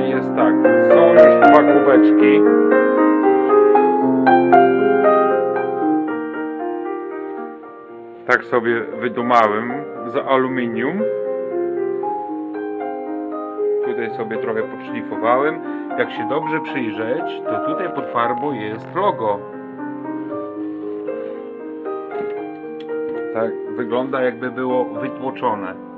i jest tak. Są już dwa kubeczki. Tak sobie wydumałem z aluminium. Tutaj sobie trochę podszlifowałem. Jak się dobrze przyjrzeć, to tutaj pod farbą jest logo. Tak wygląda jakby było wytłoczone.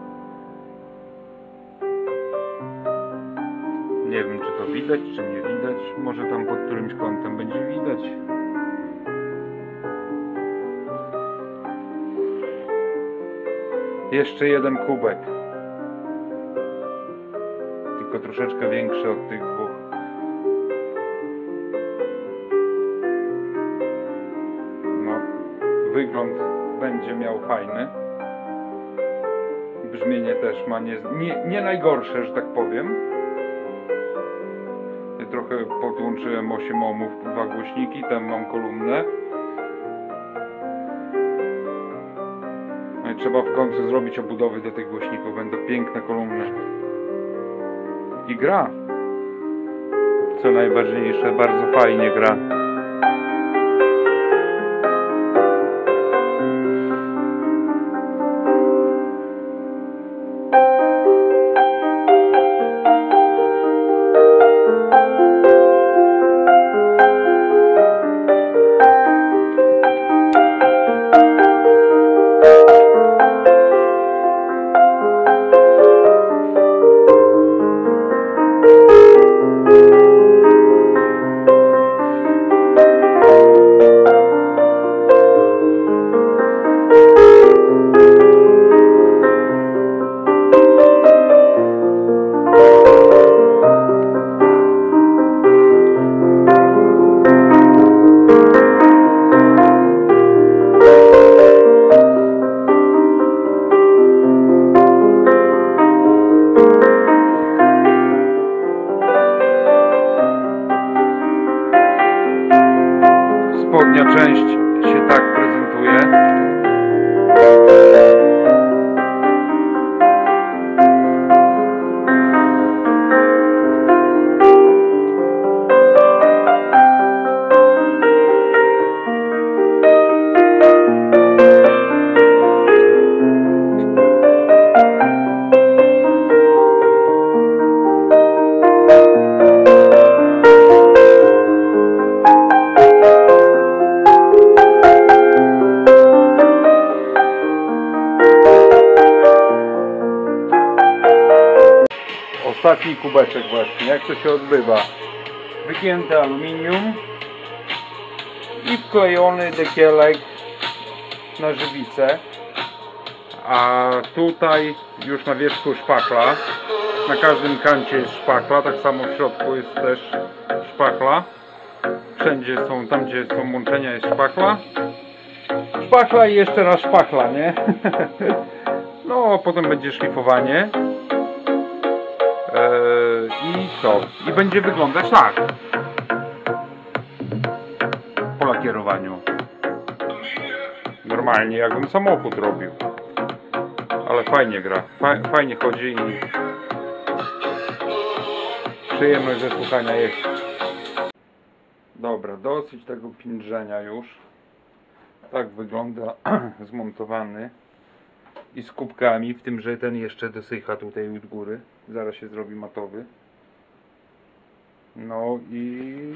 Nie wiem czy to widać, czy nie widać. Może tam pod którymś kątem będzie widać. Jeszcze jeden kubek. Tylko troszeczkę większy od tych dwóch. No, wygląd będzie miał fajny. Brzmienie też ma nie, nie, nie najgorsze, że tak powiem. Trochę podłączyłem 8 ohmów, dwa głośniki, tam mam kolumnę. No i trzeba w końcu zrobić obudowy do tych głośników, będą piękne kolumny. I gra. Co najważniejsze, bardzo fajnie gra. Część Kubeczek właśnie, jak to się odbywa. Wygięte aluminium i wklejony dekielek na żywicę. A tutaj już na wierzchu szpachla. Na każdym kancie jest szpachla, tak samo w środku jest też szpachla. Wszędzie są, tam gdzie są łączenia jest szpachla. Szpachla i jeszcze raz szpachla, nie? No, potem będzie szlifowanie. Eee, I co? I będzie wyglądać tak. Po lakierowaniu. Normalnie jakbym samochód robił. Ale fajnie gra. Fa fajnie chodzi i przyjemność ze słuchania jest. Dobra, dosyć tego pindrzenia już. Tak wygląda zmontowany i z kubkami, w tym, że ten jeszcze dosycha tutaj od góry. Zaraz się zrobi matowy. No i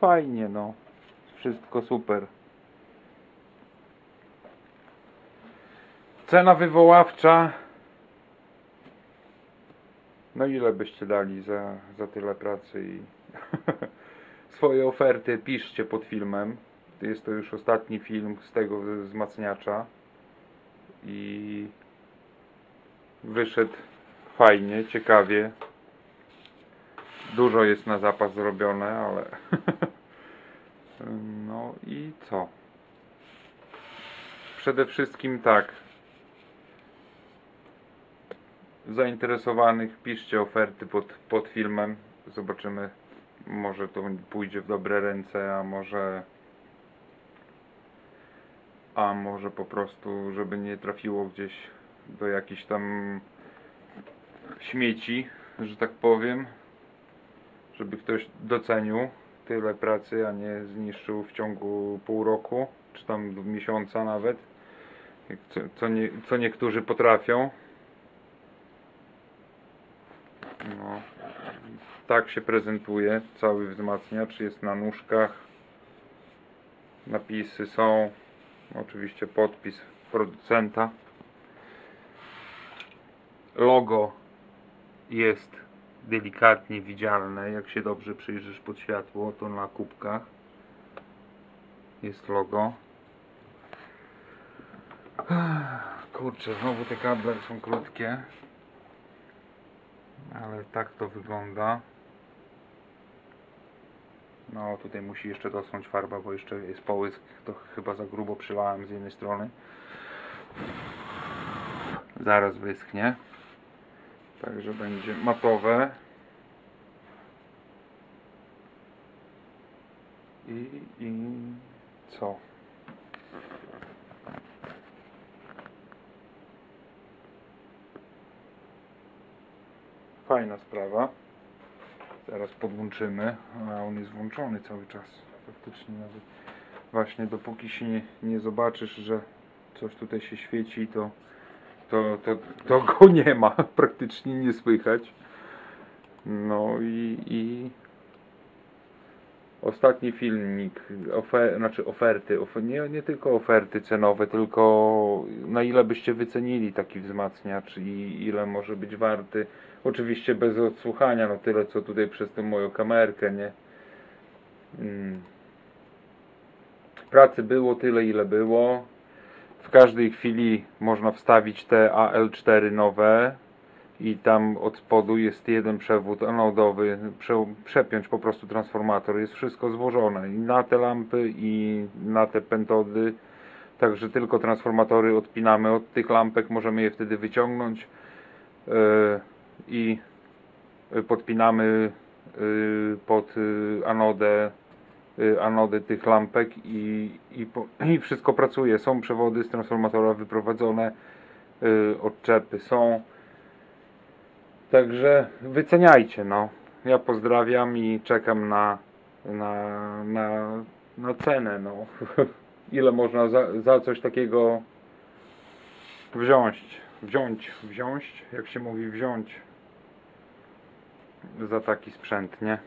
fajnie, no. Wszystko super. Cena wywoławcza. No ile byście dali za, za tyle pracy i swoje oferty piszcie pod filmem. Jest to już ostatni film z tego wzmacniacza i wyszedł fajnie, ciekawie. Dużo jest na zapas zrobione, ale no i co? Przede wszystkim tak. Zainteresowanych piszcie oferty pod, pod filmem. Zobaczymy. Może to pójdzie w dobre ręce, a może a może po prostu, żeby nie trafiło gdzieś do jakichś tam śmieci, że tak powiem. żeby ktoś docenił tyle pracy, a nie zniszczył w ciągu pół roku, czy tam miesiąca nawet, co, co, nie, co niektórzy potrafią. No. Tak się prezentuje cały wzmacniacz, jest na nóżkach, napisy są, oczywiście podpis producenta. Logo jest delikatnie widzialne, jak się dobrze przyjrzysz pod światło, to na kubkach jest logo. Kurczę, znowu te kable są krótkie, ale tak to wygląda. No, tutaj musi jeszcze dosnąć farba, bo jeszcze jest połysk, to chyba za grubo przylałem z jednej strony. Zaraz wyschnie. Także będzie matowe. I, i co? Fajna sprawa. Zaraz podłączymy, a on jest włączony cały czas. Faktycznie nawet właśnie dopóki się nie, nie zobaczysz, że coś tutaj się świeci, to, to, to, to go nie ma. Praktycznie nie słychać. No i, i ostatni filmik, ofer, znaczy oferty, ofer, nie, nie tylko oferty cenowe, tylko na ile byście wycenili taki wzmacniacz i ile może być warty. Oczywiście bez odsłuchania, no tyle co tutaj przez tę moją kamerkę, nie? Mm. Pracy było tyle ile było. W każdej chwili można wstawić te AL4 nowe i tam od spodu jest jeden przewód anodowy, prze, przepiąć po prostu transformator, jest wszystko złożone i na te lampy i na te pentody, także tylko transformatory odpinamy. Od tych lampek, możemy je wtedy wyciągnąć yy, i podpinamy yy, pod yy, anodę anodę tych lampek i, i, i wszystko pracuje, są przewody z transformatora wyprowadzone, odczepy są Także wyceniajcie, no. Ja pozdrawiam i czekam na, na, na, na cenę, no. Ile można za, za coś takiego wziąć, wziąć, wziąć, jak się mówi wziąć za taki sprzęt, nie?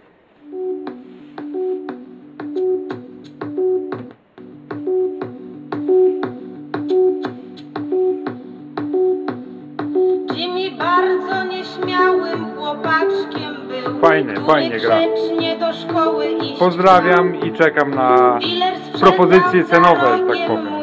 Który fajnie gra. Pozdrawiam i czekam na propozycje cenowe, tak powiem.